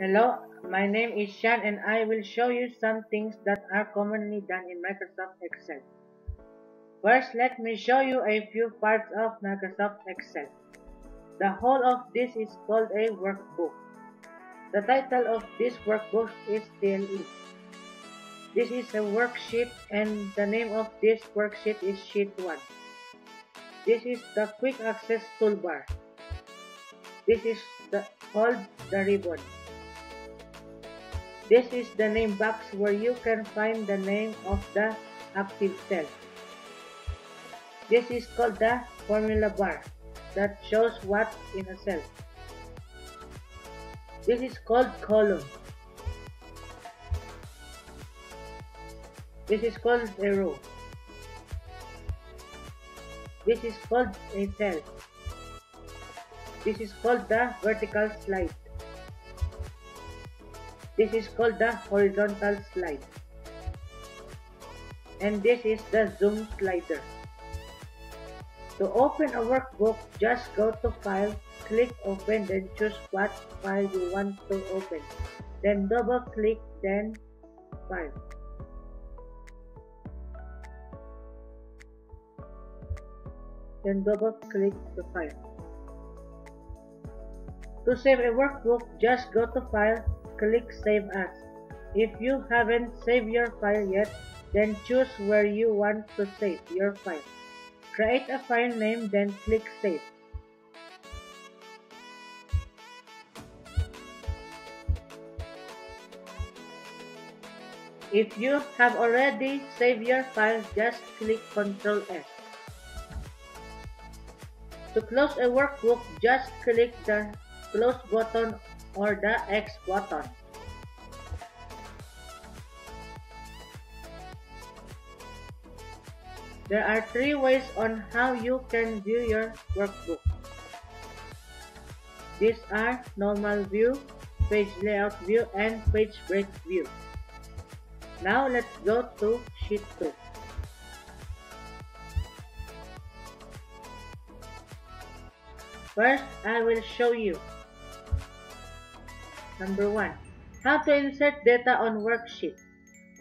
Hello, my name is Sean and I will show you some things that are commonly done in Microsoft Excel. First, let me show you a few parts of Microsoft Excel. The whole of this is called a workbook. The title of this workbook is TLE. This is a worksheet and the name of this worksheet is Sheet 1. This is the quick access toolbar. This is the, called the ribbon. This is the name box where you can find the name of the active cell. This is called the formula bar that shows what in a cell. This is called column. This is called a row. This is called a cell. This is called the vertical slide. This is called the horizontal slide. And this is the zoom slider. To open a workbook, just go to File, click Open, then choose what file you want to open. Then double click, then File. Then double click the file. To save a workbook, just go to File, click Save As. If you haven't saved your file yet, then choose where you want to save your file. Create a file name, then click Save. If you have already saved your file, just click Ctrl S. To close a workbook, just click the Close button or the X button. There are three ways on how you can view your workbook. These are normal view, page layout view, and page break view. Now let's go to sheet 2. First, I will show you Number 1. How to insert data on worksheet.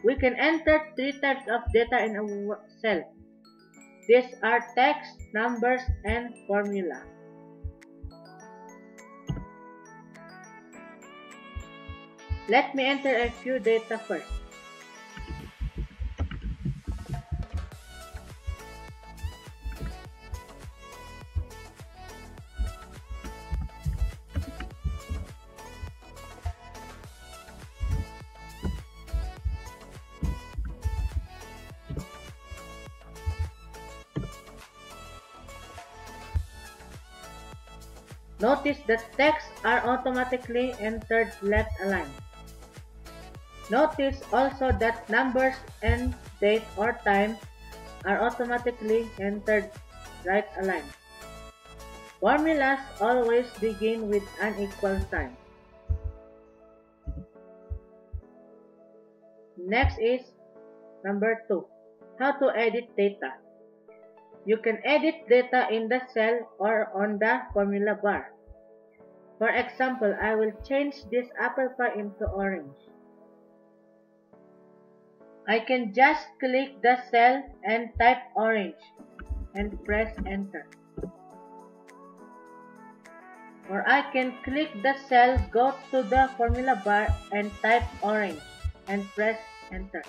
We can enter three types of data in a cell. These are text, numbers, and formula. Let me enter a few data first. Notice that texts are automatically entered left aligned. Notice also that numbers and date or time are automatically entered right aligned. Formulas always begin with an equal sign. Next is number 2. How to edit data. You can edit data in the cell or on the formula bar. For example, I will change this upper part into orange. I can just click the cell and type orange and press enter. Or I can click the cell, go to the formula bar and type orange and press enter.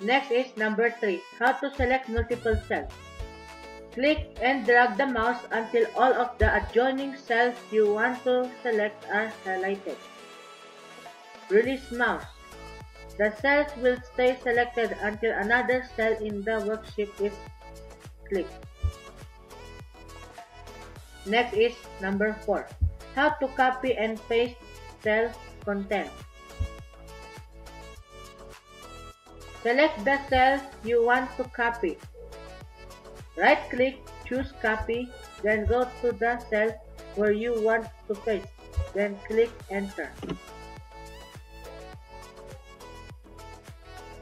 Next is number 3. How to select multiple cells. Click and drag the mouse until all of the adjoining cells you want to select are highlighted. Release mouse. The cells will stay selected until another cell in the worksheet is clicked. Next is number 4. How to copy and paste cell content. Select the cell you want to copy. Right-click, choose Copy, then go to the cell where you want to paste, then click Enter.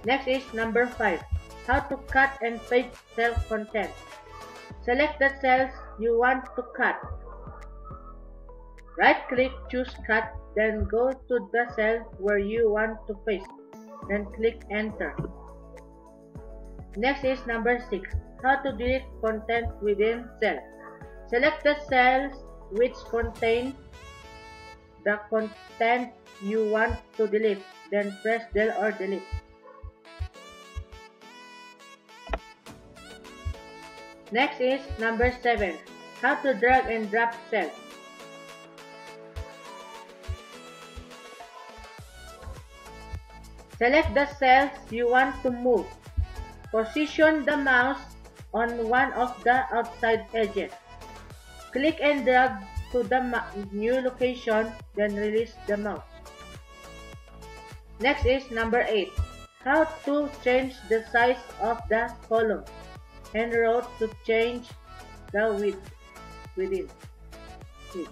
Next is number 5. How to cut and paste cell content. Select the cells you want to cut. Right click, choose cut, then go to the cell where you want to paste. Then click enter. Next is number 6. How to delete content within cell. Select the cells which contain the content you want to delete. Then press del or delete. Next is number 7. How to drag and drop cells. Select the cells you want to move. Position the mouse on one of the outside edges. Click and drag to the new location, then release the mouse. Next is number 8. How to change the size of the column and row to change the width within it.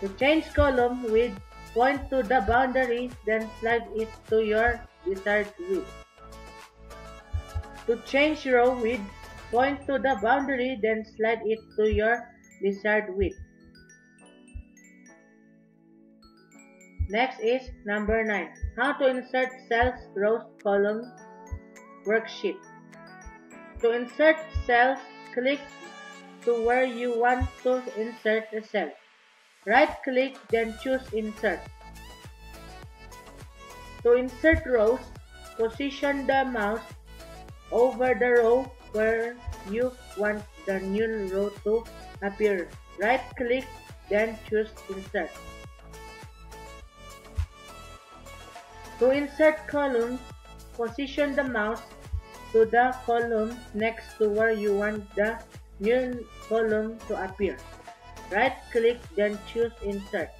To change column width, point to the boundary, then slide it to your desired width. To change row width, point to the boundary, then slide it to your desired width. Next is number 9. How to insert cells, rows, columns, worksheet. To insert cells, click to where you want to insert a cell. Right-click, then choose Insert. To insert rows, position the mouse over the row where you want the new row to appear. Right-click, then choose Insert. To insert columns, position the mouse to the column next to where you want the new column to appear. Right click then choose insert.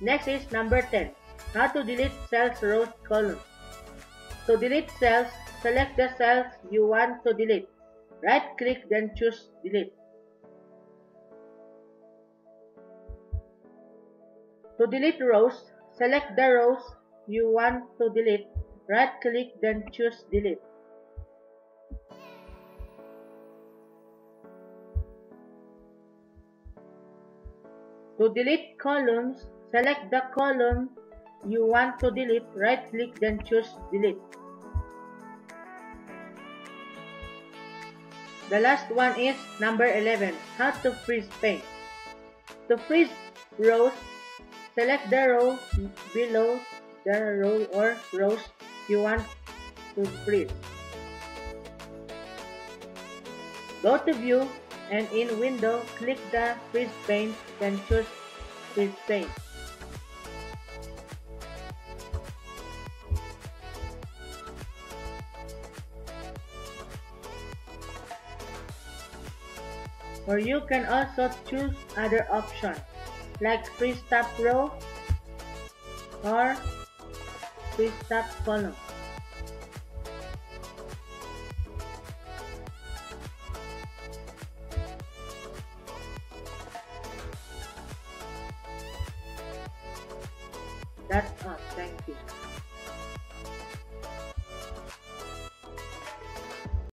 Next is number 10. How to delete cells, rows, columns. To delete cells, select the cells you want to delete. Right click then choose delete. To delete rows, select the rows you want to delete Right click then choose delete. To delete columns, select the column you want to delete, right click then choose delete. The last one is number 11, how to freeze pane. To freeze rows, select the row below the row or rows you want to freeze. Go to view and in window click the freeze pane then choose freeze pane. Or you can also choose other options like freeze top row or freeze top column. That's. Thank uh, you.